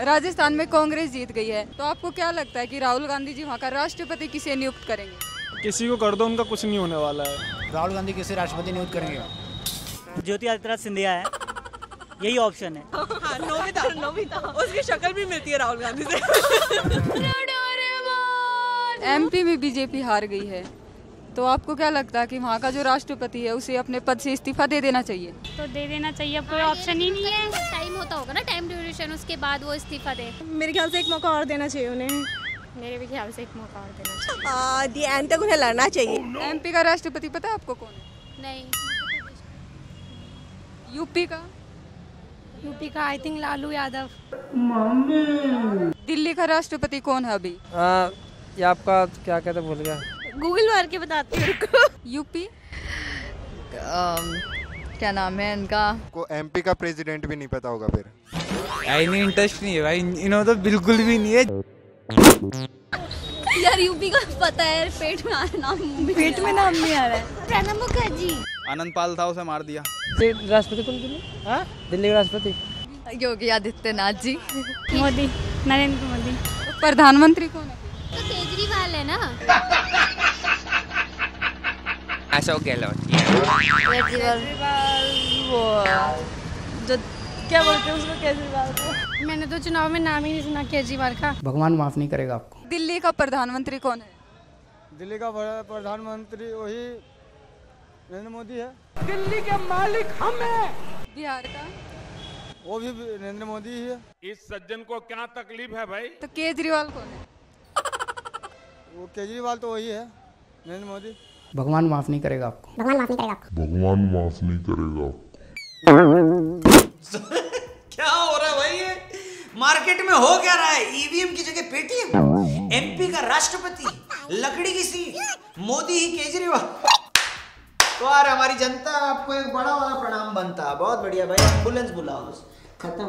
राजस्थान में कांग्रेस जीत गई है। तो आपको क्या लगता है कि राहुल गांधी जी वहाँ का राष्ट्रपति किसे नियुक्त करेंगे? किसी को कर दो उनका कुछ नहीं होने वाला है। राहुल गांधी किसे राष्ट्रपति नियुक्त करेंगे? ज्योति आदित्यनाथ सिंधिया है। यही ऑप्शन है। हाँ नोबिता नोबिता उसकी शक्ल भी मिलती है राहुल गांधी से। एमपी में बीजेपी हार गई है। तो आपको क्या लगता है कि वहाँ का जो राष्ट्रपति है उसे अपने पद से इस्तीफा दे देना चाहिए? तो दे देना चाहिए अब कोई ऑप्शन ही नहीं है। टाइम होता होगा ना टाइम ड्यूरेशन उसके बाद वो इस्तीफा दे। मेरे ख्याल से एक मौका और देना चाहिए उन्हें। मेरे भी ख्याल से एक मौका और देना चाहिए। आ, तक उन्हें लड़ना चाहिए। एमपी का राष्ट्रपति पता है आपको कौन है? नहीं। यूपी का? यूपी का आई थिंक लालू यादव। दिल्ली का राष्ट्रपति कौन है अभी? ये आपका क्या कहते भूल गया। गूगल मार के बताती हूँ यूपी? क्या नाम है इनका? को एमपी का प्रेसिडेंट भी नहीं पता होगा फिर। आई नहीं इंटरेस्ट नहीं है भाई। इन्होंने तो बिल्कुल भी नहीं है। यार यूपी का पता है पेट में आ नाम पेट में नाम नहीं आ रहा है। प्रणब मुखर्जी। आनंद पाल था उसे मार दिया। राष्ट्रपति कौन दिल्ली हाँ? दिल्ली का राष्ट्रपति। योगी आदित्यनाथ जी। मोदी नरेंद्र मोदी। प्रधानमंत्री कौन है? तो केजरीवाल है ना? अशोक गहलोत वो जो क्या बोलते हैं उसको केजरीवाल को? मैंने तो चुनाव में नाम ही नहीं सुना केजरीवाल का। भगवान माफ़ नहीं करेगा आपको। दिल्ली का प्रधानमंत्री कौन है? दिल्ली का प्रधानमंत्री वही नरेंद्र मोदी है। दिल्ली के मालिक हम हैं। बिहार का? वो भी नरेंद्र मोदी ही है। इस सज्जन को क्या तकलीफ़ है भाई? तो केजरीवाल कौन है? वो केजरीवाल तो वही है नरेंद्र मोदी। भगवान माफ़ नहीं करेगा आपको। भगवान माफ़ नहीं करेगा क्या हो रहा है भाई ये? मार्केट में हो क्या रहा है? ईवीएम की जगह पेटीएम एमपी का राष्ट्रपति? लकड़ी की सीट? मोदी ही केजरीवाल? तो यार हमारी जनता आपको एक बड़ा वाला प्रणाम बनता है। बहुत बढ़िया भाई एंबुलेंस बुलाओ खत्म।